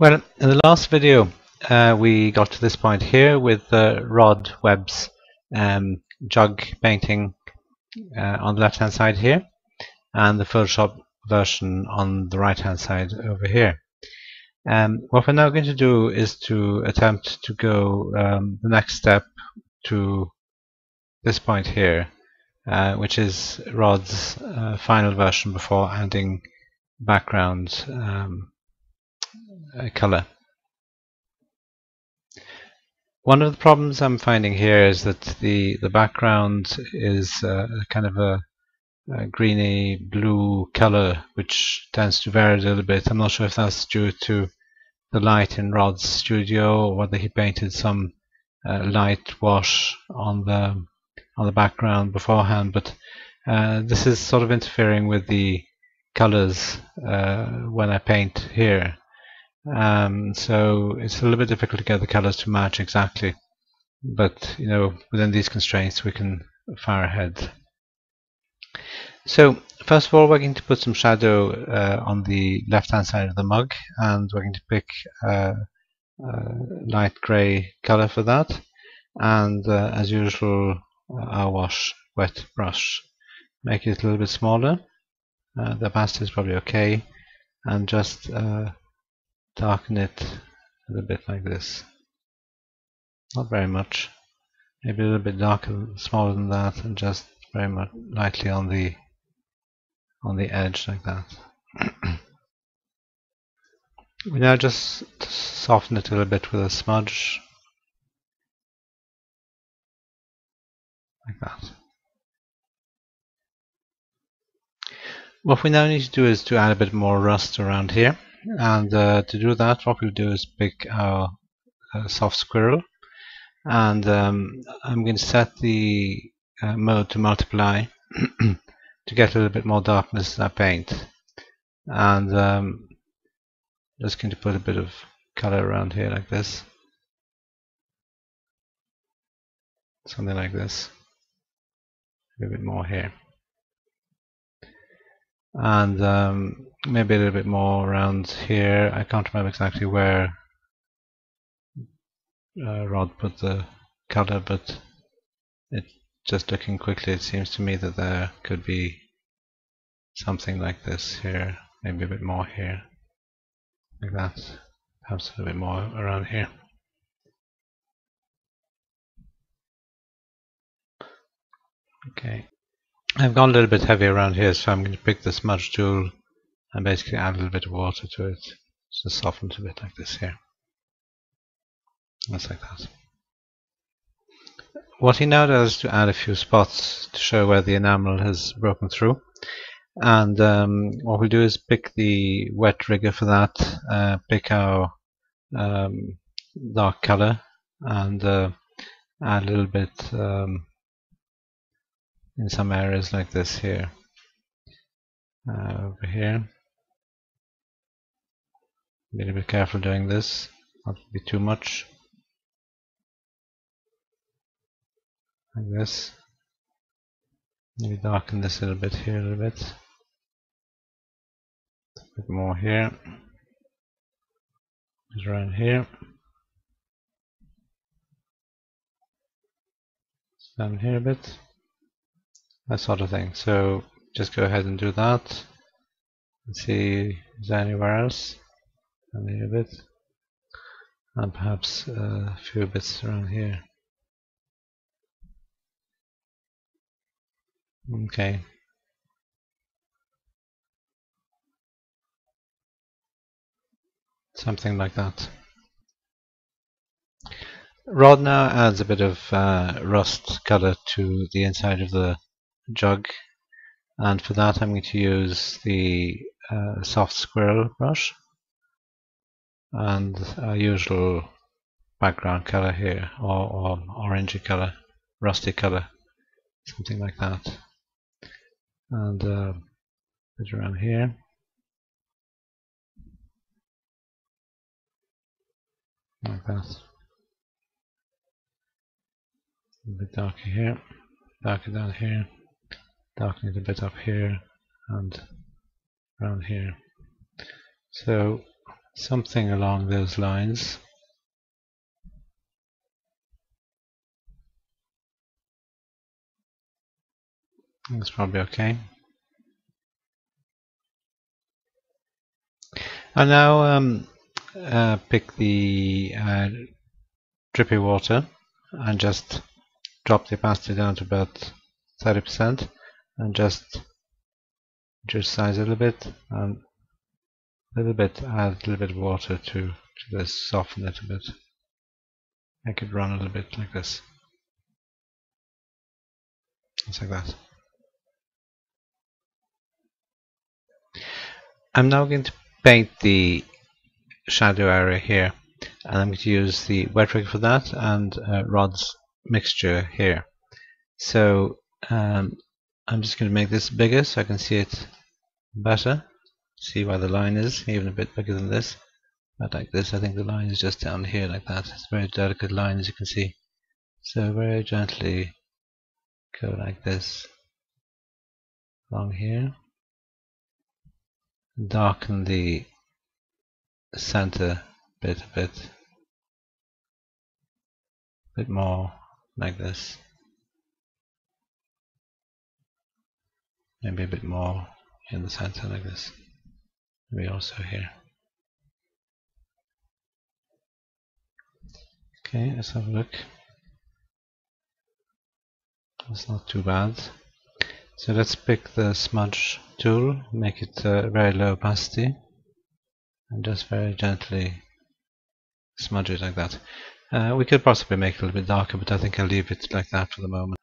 Well, in the last video, uh, we got to this point here with uh, Rod Webb's um, jug painting uh, on the left hand side here and the Photoshop version on the right hand side over here. Um, what we're now going to do is to attempt to go um, the next step to this point here, uh, which is Rod's uh, final version before adding background um, uh, color. One of the problems I'm finding here is that the the background is uh, kind of a, a, greeny blue color which tends to vary a little bit. I'm not sure if that's due to the light in Rod's studio or whether he painted some uh, light wash on the on the background beforehand but uh, this is sort of interfering with the colors uh, when I paint here um, so it's a little bit difficult to get the colors to match exactly. But, you know, within these constraints we can fire ahead. So, first of all, we're going to put some shadow uh, on the left-hand side of the mug, and we're going to pick a, a light grey color for that. And uh, as usual, I'll wash wet brush. Make it a little bit smaller. Uh, the opacity is probably okay. And just uh, darken it a little bit like this. Not very much. Maybe a little bit darker, smaller than that, and just very much lightly on the on the edge like that. we now just soften it a little bit with a smudge like that. What we now need to do is to add a bit more rust around here and uh, to do that what we'll do is pick our uh, soft squirrel. And um, I'm going to set the uh, mode to multiply to get a little bit more darkness in our paint. And um, just going to put a bit of color around here like this. Something like this. A little bit more here and um, maybe a little bit more around here. I can't remember exactly where uh, Rod put the color, but it just looking quickly, it seems to me that there could be something like this here, maybe a bit more here, like that, perhaps a little bit more around here. Okay. I've gone a little bit heavy around here, so I'm going to pick the smudge tool and basically add a little bit of water to it soften it a bit like this here. Just like that. What he now does is to add a few spots to show where the enamel has broken through. And um, what we'll do is pick the wet rigger for that, uh, pick our um, dark color and uh, add a little bit um, in some areas like this here. Uh, over here. A little bit careful doing this. Not be too much. Like this. Maybe darken this a little bit here a little bit. A bit more here. Just around here. Down here a bit that sort of thing. So just go ahead and do that and see is there anywhere else a little bit and perhaps a few bits around here. Okay. Something like that. Rod now adds a bit of uh, rust color to the inside of the jug. And for that I'm going to use the uh, soft squirrel brush and our usual background color here or, or orangey color rusty color something like that. And uh, put around here. Like that. A bit darker here. Darker down here darken it a bit up here and around here. So something along those lines. That's probably okay. And now um, uh, pick the uh, drippy water and just drop the opacity down to about 30% and just reduce size a little bit and a little bit add a little bit of water to, to this soften it a bit. Make it run a little bit like this. Just like that. I'm now going to paint the shadow area here and I'm going to use the wet rig for that and uh, Rod's mixture here. So um, I'm just going to make this bigger so I can see it better see where the line is even a bit bigger than this. But like this I think the line is just down here like that. It's a very delicate line as you can see. So very gently go like this along here. Darken the center bit a bit. A bit more like this maybe a bit more in the center like this maybe also here okay let's have a look that's not too bad so let's pick the smudge tool, make it uh, very low opacity, and just very gently smudge it like that. Uh, we could possibly make it a little bit darker, but I think I'll leave it like that for the moment.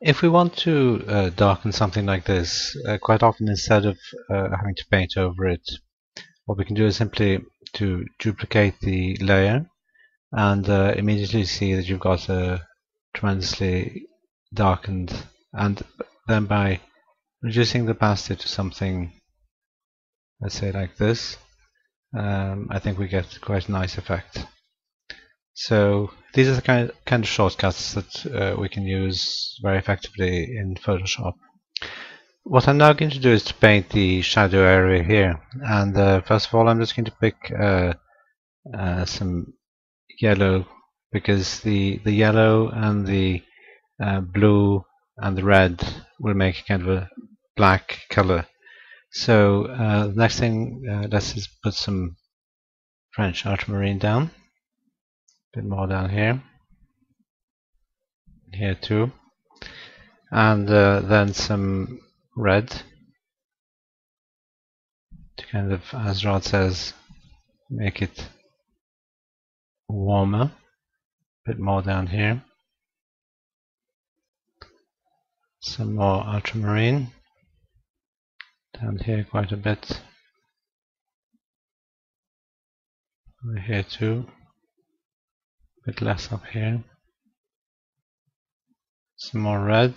If we want to uh, darken something like this, uh, quite often instead of uh, having to paint over it, what we can do is simply to duplicate the layer and uh, immediately see that you've got a tremendously darkened and then by reducing the opacity to something let's say like this um, I think we get quite a nice effect so these are the kind of, kind of shortcuts that uh, we can use very effectively in Photoshop. What I'm now going to do is to paint the shadow area here. And uh, first of all I'm just going to pick uh, uh some yellow because the the yellow and the uh, blue and the red will make kind of a black color. So uh, the next thing, let's just put some French ultramarine down, bit more down here, here too, and uh, then some red. To kind of, as Rod says, make it warmer, a bit more down here. some more ultramarine. Down here quite a bit. Over here too bit less up here. Some more red.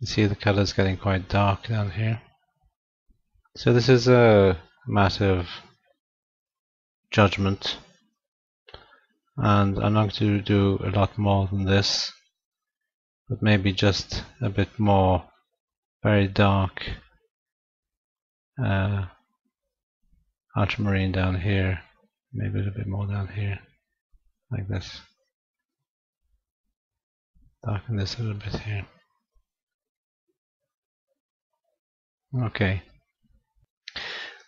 You see the colors getting quite dark down here. So this is a matter of judgment. And I'm not going to do a lot more than this but maybe just a bit more very dark uh, ultramarine down here maybe a little bit more down here like this darken this a little bit here okay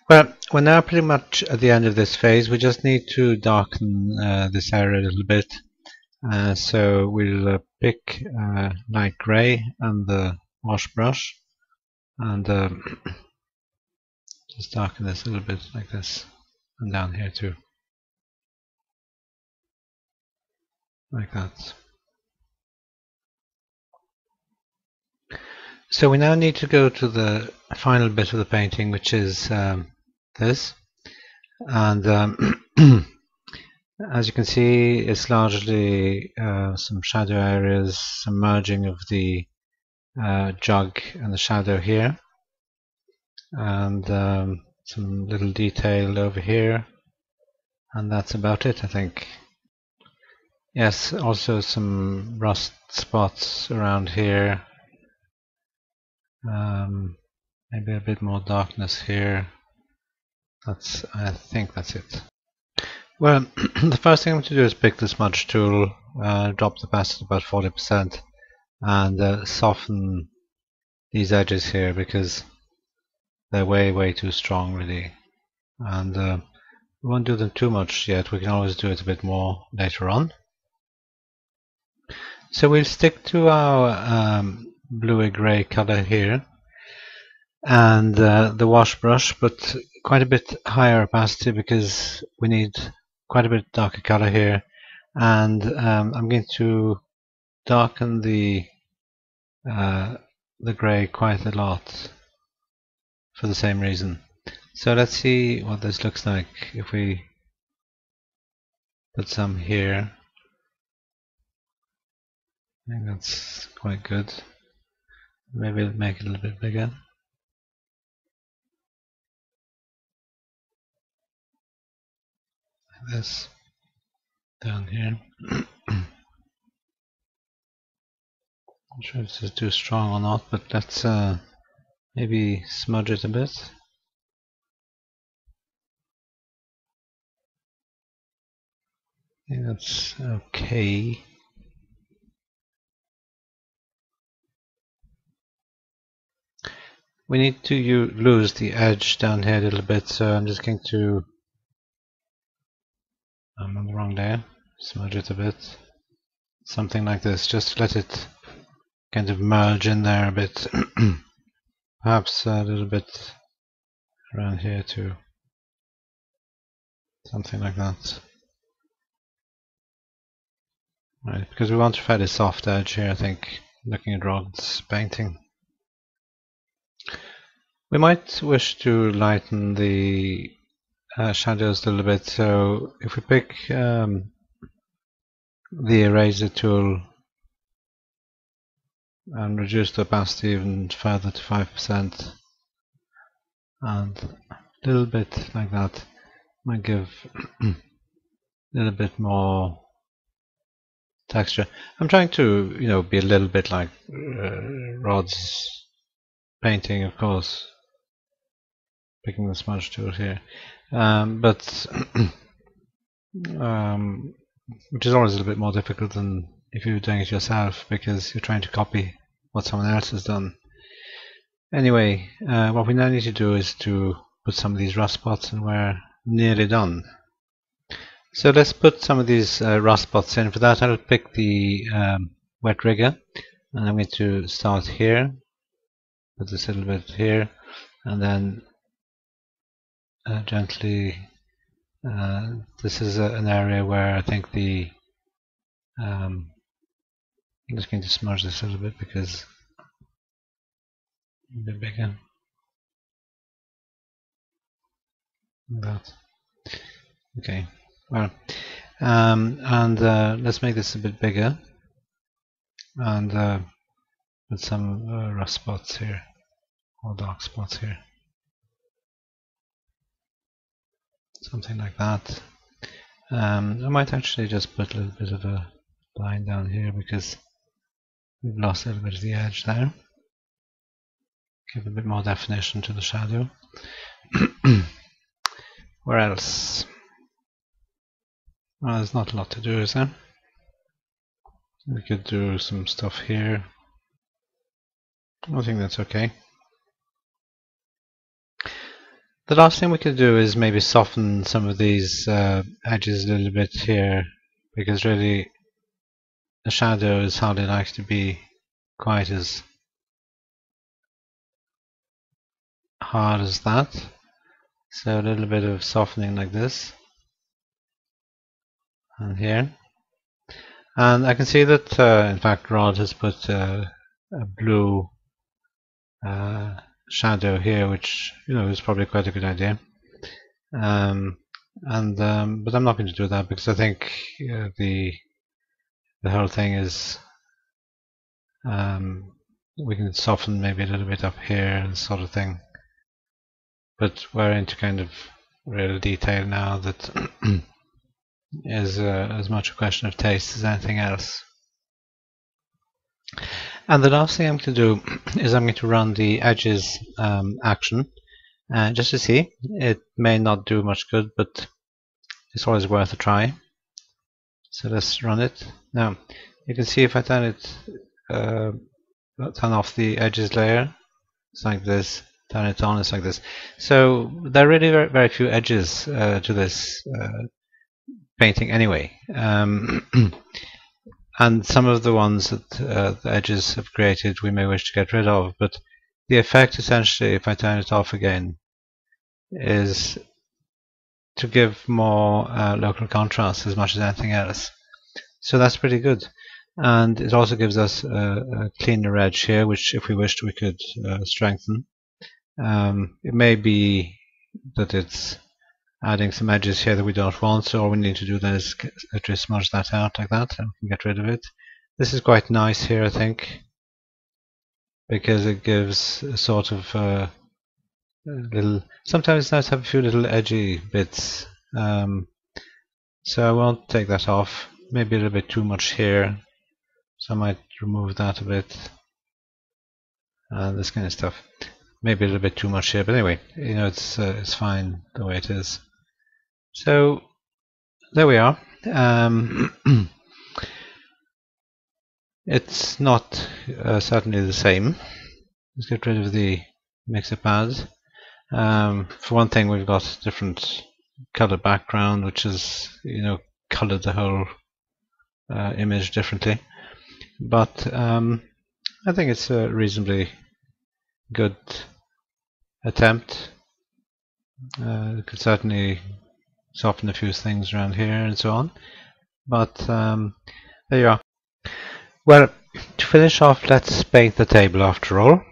well, we're now pretty much at the end of this phase. We just need to darken uh, this area a little bit. Uh, so we'll uh, pick uh, light gray and the wash brush and um, just darken this a little bit like this and down here too. Like that. So we now need to go to the final bit of the painting which is um, this. And um, as you can see it's largely uh, some shadow areas some merging of the uh, jug and the shadow here. And um, some little detail over here. And that's about it I think yes also some rust spots around here. Um, maybe a bit more darkness here. That's I think that's it. Well the first thing I'm going to do is pick the smudge tool uh, drop the opacity about 40% and uh, soften these edges here because they're way way too strong really. And uh, we won't do them too much yet. We can always do it a bit more later on so we'll stick to our um, bluey grey color here and uh, the wash brush but quite a bit higher opacity because we need quite a bit darker color here and um, I'm going to darken the uh, the grey quite a lot for the same reason. So let's see what this looks like if we put some here. I think that's quite good. Maybe make it a little bit bigger. Like this down here. Not sure if this is too strong or not, but let's uh, maybe smudge it a bit. I think that's okay. We need to lose the edge down here a little bit, so I'm just going to I'm on the wrong layer, smudge it a bit something like this, just let it kind of merge in there a bit. Perhaps a little bit around here too. Something like that. Right, because we want to fairly soft edge here, I think, looking at Rod's painting. We might wish to lighten the uh, shadows a little bit, so if we pick um, the eraser tool and reduce the opacity even further to 5% and a little bit like that might give a little bit more texture. I'm trying to you know be a little bit like uh, Rod's painting of course picking the smudge tool here um, but um, which is always a little bit more difficult than if you're doing it yourself because you're trying to copy what someone else has done. Anyway, uh, what we now need to do is to put some of these rust spots and we're nearly done. So let's put some of these uh, rust spots in. For that I'll pick the um, wet rigger and I'm going to start here, put this little bit here and then uh, gently uh, this is a, an area where I think the um, I'm just going to smudge this a little bit because a bit bigger. That okay. Well, um, and uh, let's make this a bit bigger and uh, put some uh, rough spots here or dark spots here. Something like that. Um, I might actually just put a little bit of a line down here because we've lost a little bit of the edge there. Give a bit more definition to the shadow. Where else? Well, there's not a lot to do, is there? We could do some stuff here. I think that's okay. The last thing we could do is maybe soften some of these uh, edges a little bit here because really the shadow is hardly likes to be quite as hard as that. So a little bit of softening like this and here. And I can see that uh, in fact Rod has put uh, a blue uh, shadow here, which you know is probably quite a good idea. Um, and um, but I'm not going to do that because I think the the whole thing is um, we can soften maybe a little bit up here and sort of thing. But we're into kind of real detail now that is uh, as much a question of taste as anything else. And the last thing I'm going to do is I'm going to run the edges um, action uh, just to see. It may not do much good, but it's always worth a try. So let's run it. Now, you can see if I turn it, uh, turn off the edges layer, it's like this. Turn it on, it's like this. So there are really very, very few edges uh, to this uh, painting anyway. Um, and some of the ones that uh, the edges have created we may wish to get rid of but the effect essentially if I turn it off again is to give more uh, local contrast as much as anything else. So that's pretty good. And it also gives us a, a cleaner edge here which if we wished we could uh, strengthen. Um, it may be that it's adding some edges here that we don't want so all we need to do then is just smudge that out like that and we can get rid of it. This is quite nice here I think because it gives a sort of uh, little sometimes it's nice to have a few little edgy bits um, so I won't take that off. Maybe a little bit too much here so I might remove that a bit and this kind of stuff. Maybe a little bit too much here but anyway you know it's uh, it's fine the way it is so there we are. Um, it's not uh, certainly the same. Let's get rid of the mixer pads. Um, for one thing, we've got different color background, which is you know colored the whole uh, image differently. But um, I think it's a reasonably good attempt. Uh, could certainly soften a few things around here and so on. But um, there you are. Well, to finish off, let's paint the table after all.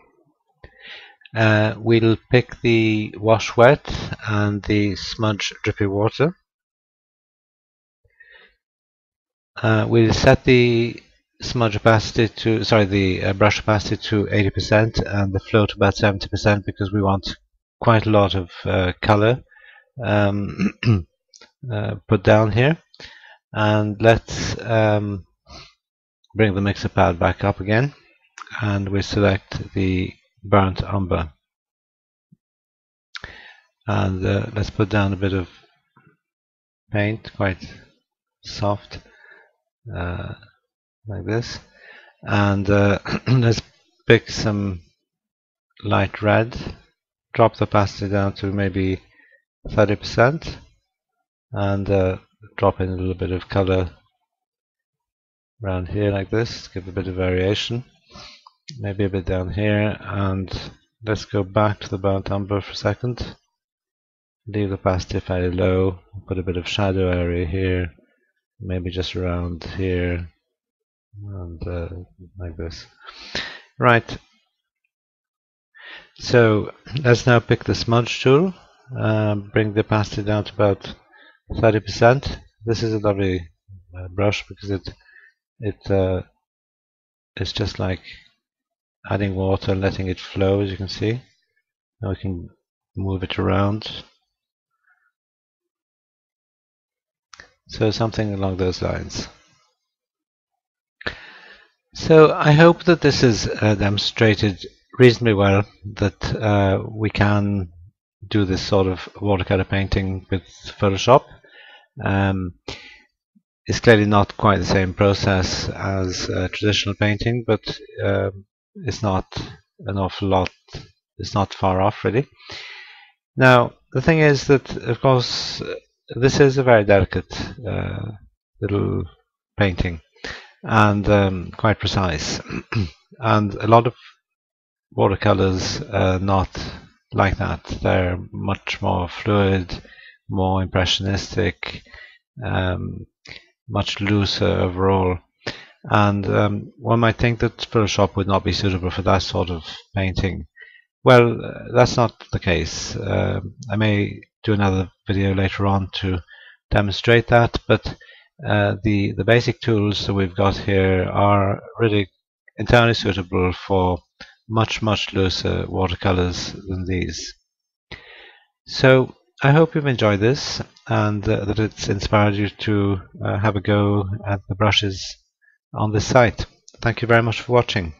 Uh, we'll pick the wash wet and the smudge drippy water. Uh, we'll set the smudge opacity to, sorry, the uh, brush opacity to 80% and the flow to about 70% because we want quite a lot of uh, color. Um, uh, put down here. And let's um, bring the mixer pad back up again. And we select the burnt umber. And uh, let's put down a bit of paint quite soft uh, like this. And uh, let's pick some light red. Drop the opacity down to maybe 30% and uh, drop in a little bit of color around here like this to give a bit of variation maybe a bit down here and let's go back to the burnt umber for a second. Leave the opacity fairly low put a bit of shadow area here maybe just around here and uh, like this. Right. So let's now pick the smudge tool uh, bring the opacity down to about 30%. This is a lovely uh, brush because it it uh, it's just like adding water letting it flow as you can see. Now we can move it around. So something along those lines. So I hope that this is uh, demonstrated reasonably well that uh, we can do this sort of watercolor painting with Photoshop. Um, it's clearly not quite the same process as uh, traditional painting, but uh, it's not an awful lot, it's not far off really. Now, the thing is that, of course, this is a very delicate uh, little painting and um, quite precise. and a lot of watercolors are not like that. They're much more fluid, more impressionistic, um, much looser overall. And um, one might think that Photoshop would not be suitable for that sort of painting. Well, uh, that's not the case. Uh, I may do another video later on to demonstrate that, but uh, the, the basic tools that we've got here are really entirely suitable for much much looser watercolors than these. So I hope you've enjoyed this and uh, that it's inspired you to uh, have a go at the brushes on this site. Thank you very much for watching.